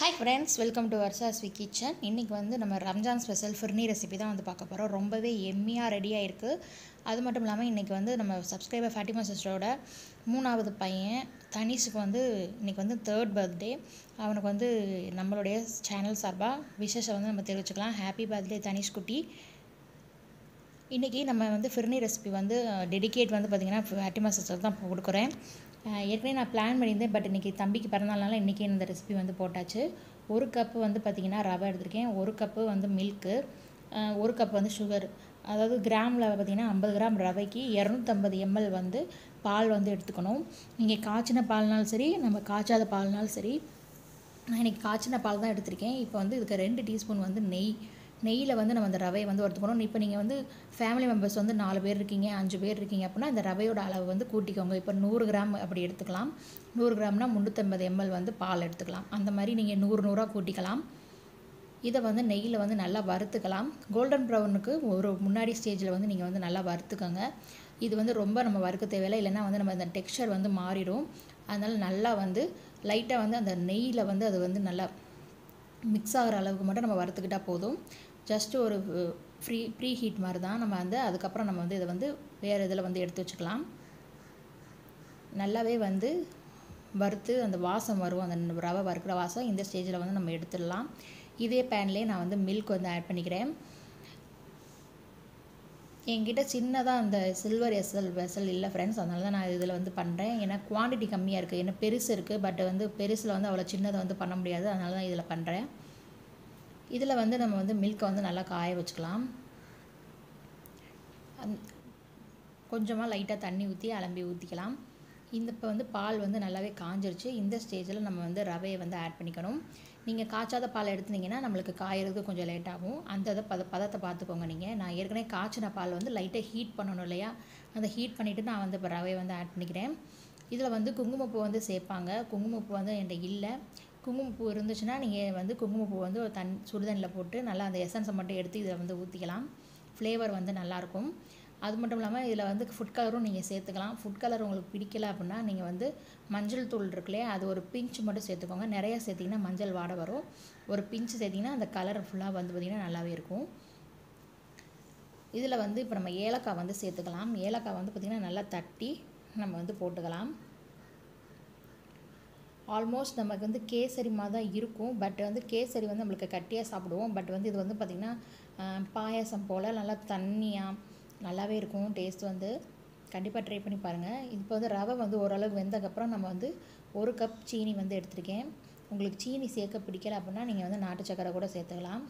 Hi friends welcome to வர்சாஸ் வி kitchen இன்றைக்கி வந்து நம்ம ரம்ஜான் ஸ்பெஷல் ஃபிர்னி ரெசிபி தான் வந்து பார்க்க போகிறோம் ரொம்பவே எம்மியாக ரெடியாக இருக்குது அது மட்டும் இல்லாமல் இன்றைக்கி வந்து நம்ம சப்ஸ்கிரைபர் ஃபேட்டிமா சிஸ்டரோட மூணாவது பையன் தனிஷுக்கு வந்து இன்றைக்கி வந்து தேர்ட் பர்த்டே அவனுக்கு வந்து நம்மளுடைய சேனல் சார்பாக விசேஷம் வந்து நம்ம தெரிவிச்சுக்கலாம். ஹாப்பி பர்த்டே தனிஷ் குட்டி. இன்றைக்கி நம்ம வந்து ஃபிர்னி ரெசிபி வந்து டெடிகேட் வந்து பார்த்திங்கன்னா ஃபேட்டிமா சிஸ்டர் தான் கொடுக்குறேன். ஏற்கனவே நான் பிளான் பண்ணியிருந்தேன் பட் இன்றைக்கி தம்பிக்கு பிறந்தநாள்னால இன்றைக்கி இந்த ரெசிபி வந்து போட்டாச்சு. ஒரு கப்பு வந்து பார்த்திங்கன்னா ரவை எடுத்திருக்கேன். ஒரு கப்பு வந்து மில்க்கு ஒரு கப் வந்து சுகர் அதாவது கிராமில் பார்த்திங்கன்னா ஐம்பது கிராம் ரவைக்கு இரநூத்தம்பது எம்எல் வந்து பால் வந்து எடுத்துக்கணும். நீங்கள் காய்ச்சின பால்னாலும் சரி நம்ம காய்ச்சாத பால்னாலும் சரி நான் இன்றைக்கி காய்ச்சின பால் தான் எடுத்திருக்கேன். இப்போ வந்து இதுக்கு ரெண்டு டீஸ்பூன் வந்து நெய் நெய்யில் வந்து நம்ம அந்த ரவையை வந்து வறுத்துக்கணும் இப்போ நீங்கள் வந்து ஃபேமிலி மெம்பர்ஸ் வந்து நாலு பேர் இருக்கீங்க அஞ்சு பேர் இருக்கீங்க அப்படின்னா இந்த ரவையோட அளவு வந்து கூட்டிக்கோங்க. இப்போ நூறு கிராம் அப்படி எடுத்துக்கலாம். நூறு கிராம்னா முந்நூற்றம்பது எம்எல் வந்து பால் எடுத்துக்கலாம். அந்த மாதிரி நீங்கள் நூறு நூறாக கூட்டிக்கலாம். இதை வந்து நெய்யில் வந்து நல்லா வறுத்துக்கலாம். கோல்டன் ப்ரௌனுக்கு ஒரு முன்னாடி ஸ்டேஜில் வந்து நீங்கள் வந்து நல்லா வறுத்துக்கோங்க. இது வந்து ரொம்ப நம்ம வறுக்க தேவையில்லை. இல்லைன்னா வந்து நம்ம அந்த டெக்ஸ்சர் வந்து மாறிடும். அதனால் நல்லா வந்து லைட்டாக வந்து அந்த நெய்யில் வந்து அது வந்து நல்லா மிக்ஸ் ஆகிற அளவுக்கு மட்டும் நம்ம வறுத்துக்கிட்டால் போதும். ஜஸ்ட் ஒரு ஃப்ரீ ப்ரீ ஹீட் மாதிரி தான் நம்ம வந்து அதுக்கப்புறம் நம்ம வந்து இதை வந்து வேறு இதில் வந்து எடுத்து வச்சுக்கலாம். நல்லாவே வந்து வறுத்து அந்த வாசம் வரும். அந்த ரவை வறுக்கிற வாசம் இந்த ஸ்டேஜில் வந்து நம்ம எடுத்துடலாம். இதே பேன்லேயே நான் வந்து மில்க் வந்து ஆட் பண்ணிக்கிறேன். என்கிட்ட சின்னதாக அந்த சில்வர் எஸ்எல் வெசல் இல்லை ஃப்ரெண்ட்ஸ் அதனால தான் நான் இதில் வந்து பண்ணுறேன் ஏன்னா குவான்டிட்டி கம்மியாக இருக்குது ஏன்னா பெருசு இருக்குது பட் வந்து பெருசில் வந்து அவ்வளோ சின்னதை வந்து பண்ண முடியாது. அதனால தான் இதில் பண்ணுறேன் இதில் வந்து நம்ம வந்து மில்கை வந்து நல்லா காய வச்சுக்கலாம். அந் கொஞ்சமாக லைட்டாக தண்ணி ஊற்றி அலம்பி ஊற்றிக்கலாம் இந்த இப்போ வந்து பால் வந்து நல்லாவே காஞ்சிருச்சு. இந்த ஸ்டேஜில் நம்ம வந்து ரவையை வந்து ஆட் பண்ணிக்கணும். நீங்கள் காய்ச்சாத பால் எடுத்துனீங்கன்னா நம்மளுக்கு காயறதுக்கு கொஞ்சம் லேட் ஆகும். அந்த இதை பத பதத்தை பார்த்துக்கோங்க நீங்கள் நான் ஏற்கனவே காய்ச்சின பால் வந்து லைட்டாக ஹீட் பண்ணணும் இல்லையா? அந்த ஹீட் பண்ணிவிட்டு நான் வந்து இப்போ ரவையை வந்து ஆட் பண்ணிக்கிறேன். இதில் வந்து குங்குமப்பூ வந்து சேர்ப்பாங்க. குங்குமப்பூ வந்து என்கிட்ட இல்லை. குங்குமப்பூ இருந்துச்சுன்னா நீங்கள் வந்து குங்குமப்பூ வந்து ஒரு தன் சுடுதண்ணில் போட்டு நல்லா அந்த எசன்ஸை மட்டும் எடுத்து இதில் வந்து ஊற்றிக்கலாம் ஃப்ளேவர் வந்து நல்லாயிருக்கும் அது மட்டும் இல்லாமல் இதில் வந்து ஃபுட் கலரும் நீங்கள் சேர்த்துக்கலாம். ஃபுட் கலர் உங்களுக்கு பிடிக்கல அப்படின்னா நீங்கள் வந்து மஞ்சள் தூள் இருக்குல்லையே அது ஒரு பிஞ்ச் மட்டும் சேர்த்துக்கோங்க. நிறையா சேர்த்திங்கன்னா மஞ்சள் வாடை வரும். ஒரு பிஞ்ச் சேர்த்திங்கன்னா அந்த கலர் ஃபுல்லாக வந்து பார்த்திங்கன்னா நல்லாவே இருக்கும். இதில் வந்து இப்போ நம்ம ஏலக்காய் வந்து சேர்த்துக்கலாம். ஏலக்காய் வந்து பார்த்திங்கன்னா நல்லா தட்டி நம்ம வந்து போட்டுக்கலாம். ஆல்மோஸ்ட் நமக்கு வந்து கேசரி மாதிரி தான் இருக்கும். பட் வந்து கேசரி வந்து நம்மளுக்கு கட்டியாக சாப்பிடுவோம். பட் வந்து இது வந்து பார்த்திங்கன்னா பாயாசம் போல் நல்லா தண்ணியாக நல்லாவே இருக்கும். டேஸ்ட் வந்து கண்டிப்பாக ட்ரை பண்ணி பாருங்கள் இப்போ வந்து ரவை வந்து ஓரளவு வெந்ததுக்கப்புறம் நம்ம வந்து ஒரு கப் சீனி வந்து எடுத்திருக்கேன். உங்களுக்கு சீனி சேர்க்க பிடிக்கல அப்படின்னா நீங்கள் வந்து நாட்டு சக்கரை கூட சேர்த்துக்கலாம்.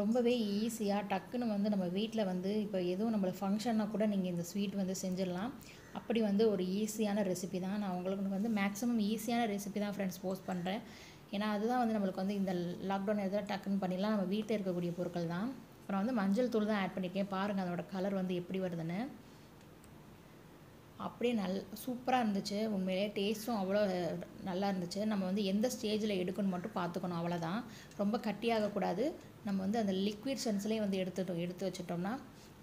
ரொம்பவே ஈஸியாக டக்குன்னு வந்து நம்ம வீட்டில் வந்து இப்போ எதுவும் நம்மளை ஃபங்க்ஷன்னா கூட நீங்கள் இந்த ஸ்வீட் வந்து செஞ்சிடலாம். அப்படி வந்து ஒரு ஈஸியான ரெசிபி தான். நான் உங்களுக்கு வந்து மேக்ஸிமம் ஈஸியான ரெசிபி தான் ஃப்ரெண்ட்ஸ் போஸ்ட் பண்ணுறேன் ஏன்னா அதுதான் வந்து நம்மளுக்கு வந்து இந்த லாக்டவுன் எதாவது டக்குன்னு பண்ணிடலாம். நம்ம வீட்டில் இருக்கக்கூடிய பொருட்கள் தான். அப்புறம் வந்து மஞ்சள் தூள் தான் ஆட் பண்ணியிருக்கேன் பாருங்கள் அதோட கலர் வந்து எப்படி வருதுன்னு. அப்படியே நல் சூப்பராக இருந்துச்சு. உண்மையிலே டேஸ்ட்டும் அவ்வளோ நல்லா இருந்துச்சு. நம்ம வந்து எந்த ஸ்டேஜில் எடுக்கணும் மட்டும் பார்த்துக்கணும் அவ்வளோதான் ரொம்ப கட்டியாகக்கூடாது நம்ம வந்து அந்த லிக்விட் சென்ஸ்லேயே வந்து எடுத்துட்டோம் எடுத்து வச்சிட்டோம்னா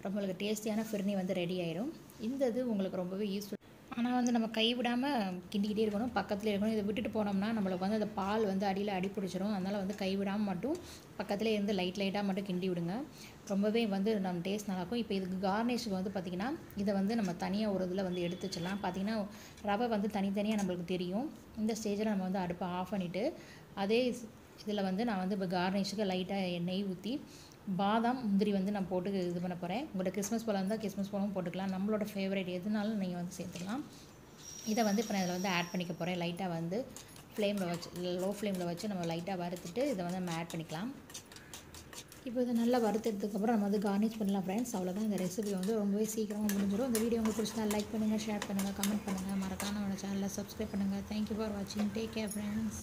நம்மளுக்கு டேஸ்டியான ஃபிர்னி வந்து ரெடி ஆயிடும் இந்த இது உங்களுக்கு ரொம்பவே யூஸ்ஃபுல் ஆனால் வந்து நம்ம கைவிடாமல் கிண்டிக்கிட்டே இருக்கணும் பக்கத்துலேயே இருக்கணும். இதை விட்டுட்டு போனோம்னா நம்மளுக்கு வந்து அந்த பால் வந்து அடியில் அடி பிடிச்சிரும் அதனால் வந்து கைவிடாமல் மட்டும் பக்கத்துலேயே இருந்து லைட் லைட்டாக மட்டும் கிண்டி விடுங்க. ரொம்பவே வந்து நம்ம டேஸ்ட் நல்லாயிருக்கும் இப்போ இதுக்கு கார்னிஷுக்கு வந்து பார்த்திங்கன்னா இதை வந்து நம்ம தனியாக ஒரு இதில் வந்து எடுத்து வச்சிடலாம். பார்த்திங்கன்னா ரவை வந்து தனித்தனியாக நம்மளுக்கு தெரியும். இந்த ஸ்டேஜில் நம்ம வந்து அடுப்பை ஆஃப் பண்ணிவிட்டு அதே இதில் வந்து நான் வந்து இப்போ கார்னிஷுக்கு லைட்டாக நெய் ஊற்றி பாதாம் முந்திரி வந்து நான் போட்டு இது பண்ண போகிறேன் உங்களோட கிறிஸ்மஸ் பழம் இருந்தால் கிறிஸ்மஸ் பழமும் போட்டுக்கலாம். நம்மளோட ஃபேவரேட் எதுனாலும் நீங்கள் வந்து சேர்த்துக்கலாம். இதை வந்து இப்போ நான் இதில் வந்து ஆட் பண்ணிக்க போகிறேன் லைட்டாக வந்து ஃப்ளேமில் வச்சு லோ ஃப்ளேமில் வச்சு நம்ம லைட்டாக வறுத்துட்டு இதை வந்து நம்ம ஆட் பண்ணிக்கலாம். இப்போ இதை நல்லா வறுத்ததுக்கப்புறம் நம்ம வந்து கார்னிஷ் பண்ணலாம் ஃப்ரெண்ட்ஸ் அவ்வளோதான் இந்த ரெசிபி வந்து ரொம்பவே சீக்கிரமாக முடிஞ்சிடும் இந்த வீடியோ உங்களுக்கு பிடிச்சா லைக் பண்ணுங்கள் ஷேர் பண்ணுங்கள் கமெண்ட் பண்ணுங்கள் மறக்காம நம்ம சேனலை சப்ஸ்கிரைப் பண்ணுங்கள் தேங்க்யூ ஃபார் வாட்சிங் டேக் கேர் ஃப்ரெண்ட்ஸ்